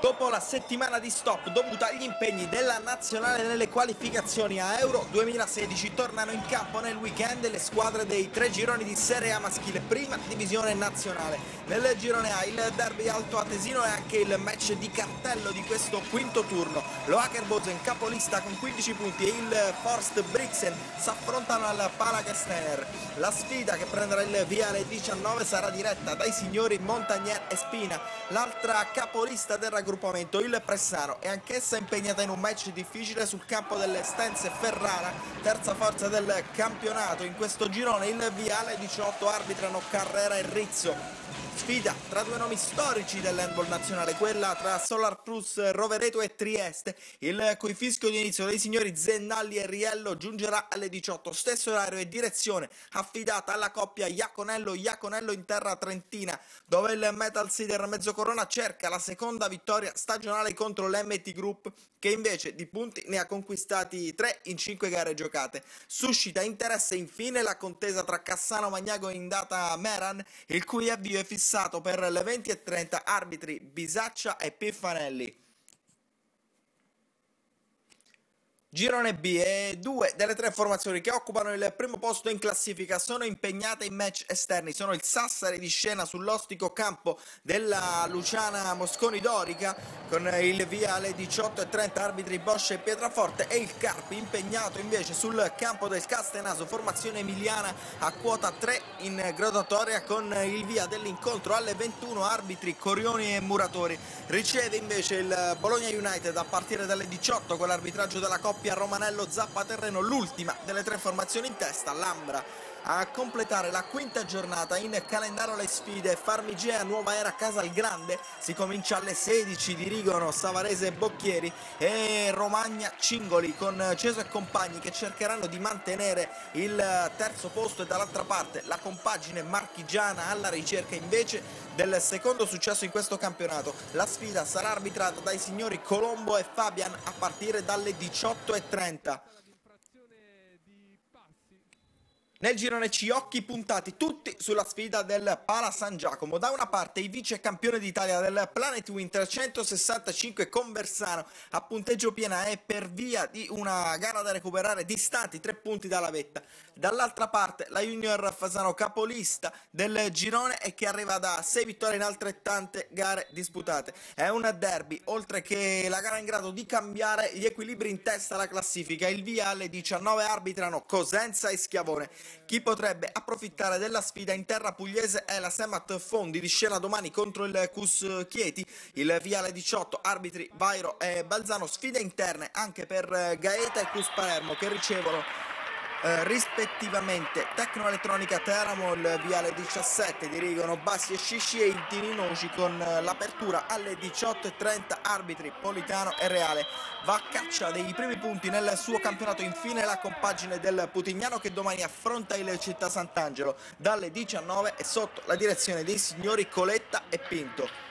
Dopo la settimana di stop dovuta agli impegni della nazionale nelle qualificazioni a Euro 2016 tornano in campo nel weekend le squadre dei tre gironi di Serie A maschile, prima divisione nazionale. Nel girone A il derby alto atesino è anche il match di cartello di questo quinto turno. Lo Hakerbozen capolista con 15 punti e il Forst Brixen si affrontano al Palagastener. La sfida che prenderà il via alle 19 sarà diretta dai signori Montagnier e Spina. L'altra capolista del raggruppamento il Pressano è anch'essa impegnata in un match difficile sul campo delle Stenze Ferrara, terza forza del campionato. In questo girone il Viale 18 arbitrano Carrera e Rizzo. Sfida tra due nomi storici dell'handball nazionale, quella tra Solar Plus, Rovereto e Trieste. Il cui fischio di inizio dei signori Zennalli e Riello giungerà alle 18. Stesso orario e direzione affidata alla coppia Iaconello-Iaconello in terra trentina, dove il Metal Cider Mezzocorona cerca la seconda vittoria stagionale contro l'MT Group, che invece di punti ne ha conquistati 3 in 5 gare giocate. Suscita interesse infine la contesa tra Cassano Magnago in data Meran, il cui avvio è fissato fissato per le 20.30 arbitri Bisaccia e Piffanelli. Girone B e due delle tre formazioni che occupano il primo posto in classifica sono impegnate in match esterni. Sono il Sassari di scena sull'ostico campo della Luciana Mosconi Dorica con il viale 18 e 30 arbitri Bosch e Pietraforte e il Carpi impegnato invece sul campo del Castenaso, formazione emiliana a quota 3 in gradatoria con il via dell'incontro alle 21 arbitri Corioni e Muratori. Riceve invece il Bologna United a partire dalle 18 con l'arbitraggio della Coppa coppia Romanello Zappa Terreno, l'ultima delle tre formazioni in testa, l'Ambra. A completare la quinta giornata in calendario le sfide Farmigea Nuova Era Casalgrande si comincia alle 16 dirigono Savarese Bocchieri e Romagna Cingoli con Ceso e compagni che cercheranno di mantenere il terzo posto e dall'altra parte la compagine marchigiana alla ricerca invece del secondo successo in questo campionato. La sfida sarà arbitrata dai signori Colombo e Fabian a partire dalle 18.30. Nel girone C occhi puntati tutti sulla sfida del Pala San Giacomo. Da una parte i vice campione d'Italia del Planet Winter 165 Conversano a punteggio piena e per via di una gara da recuperare distanti tre punti dalla vetta. Dall'altra parte la Junior Fasano capolista del girone e che arriva da 6 vittorie in altrettante gare disputate. È un derby, oltre che la gara in grado di cambiare gli equilibri in testa alla classifica. Il via alle 19 arbitrano Cosenza e Schiavone. Chi potrebbe approfittare della sfida in terra pugliese è la Semat Fondi di scena domani contro il Cus Chieti, il Viale 18, arbitri Vairo e Balzano, sfide interne anche per Gaeta e Cus Palermo che ricevono eh, rispettivamente Tecnoelettronica Teramo, il Viale 17 dirigono Bassi e Scisci e il Tininoci con eh, l'apertura alle 18.30 arbitri Politano e Reale. Va a caccia dei primi punti nel suo campionato infine la compagine del Putignano che domani affronta il Città Sant'Angelo dalle 19 e sotto la direzione dei signori Coletta e Pinto.